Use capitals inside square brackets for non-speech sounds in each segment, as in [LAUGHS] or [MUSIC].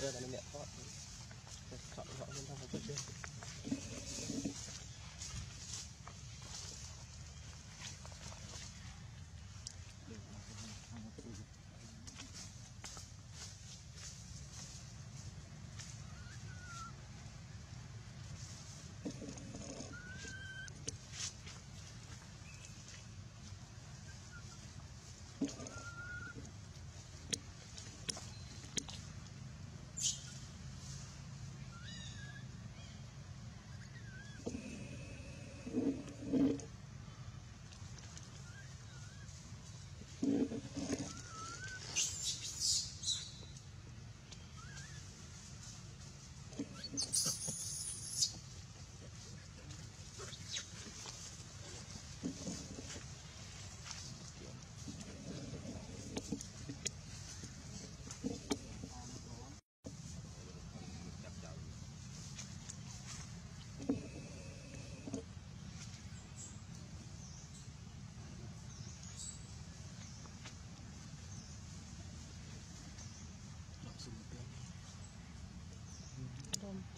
cái gì nó mẹ thoát chọn chọn lên trong cái trên đom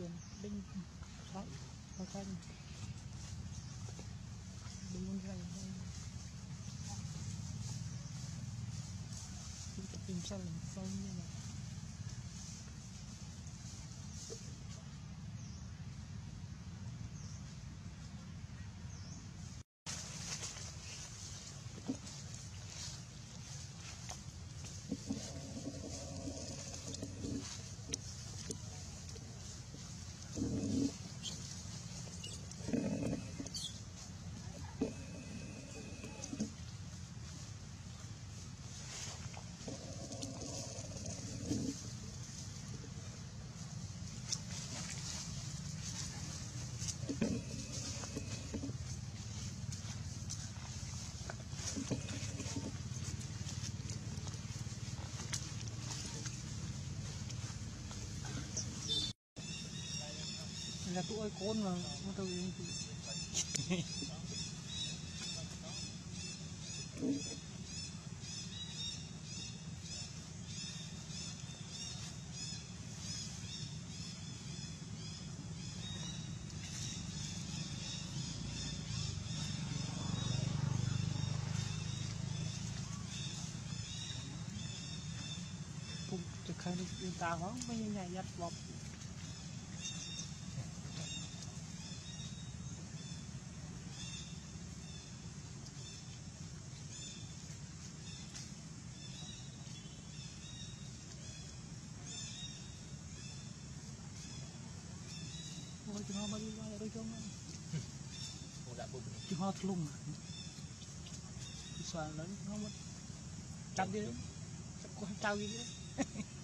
tiền đinh sợi và xanh đinh con xanh chúng tìm sao làm sao như này ช่วยคนเหรมันตัวเองสิผมจะเคยดูตาเขงไม่ใหญ่ยัดบอบ bụng chúng nó lùng xoa lớn nó mất chăm đi chắc có trao gì nữa. [LAUGHS]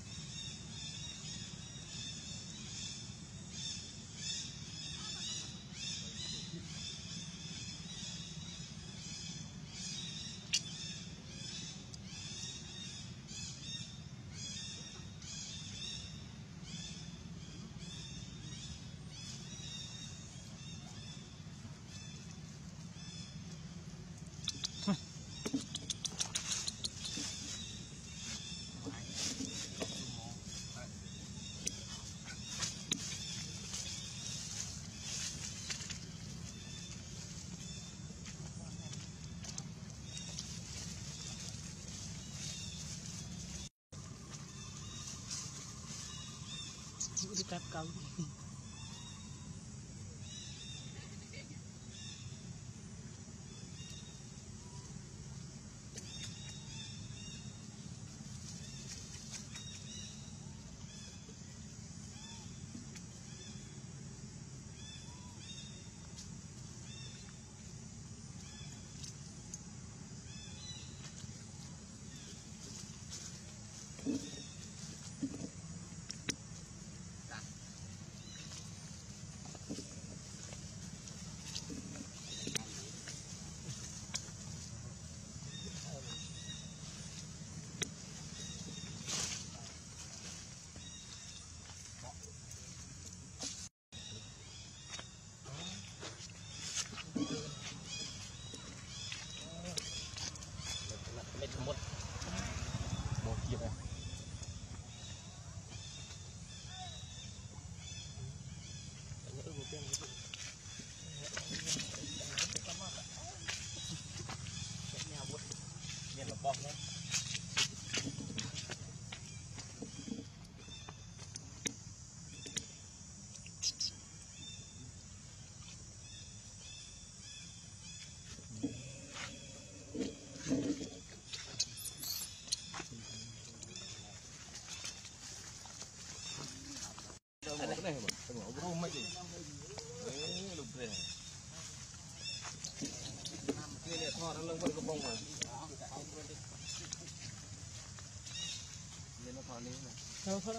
Fica calmo. Họ đang lưng vẫn có bông mà nên nó thọ đi này Thôi thôi.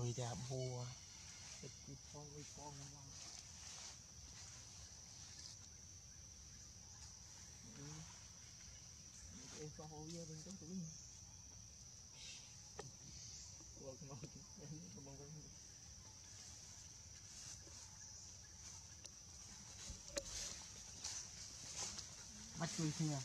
Đâu. ôi da bùa cái em hô với bên tuổi Bắt chui kia.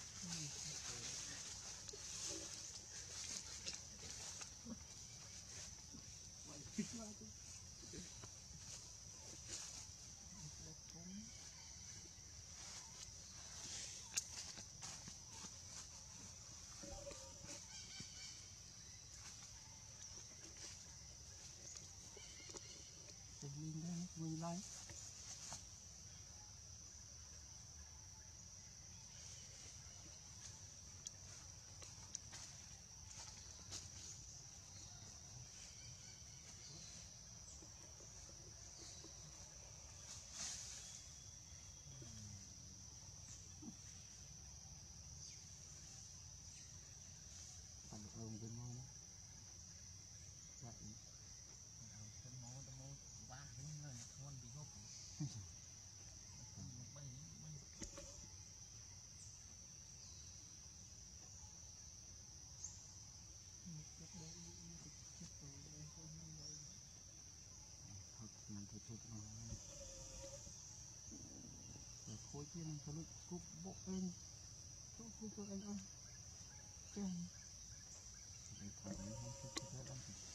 Khối kia nó thật cúp bộ lên cúp cúp cúp ơi cái Đây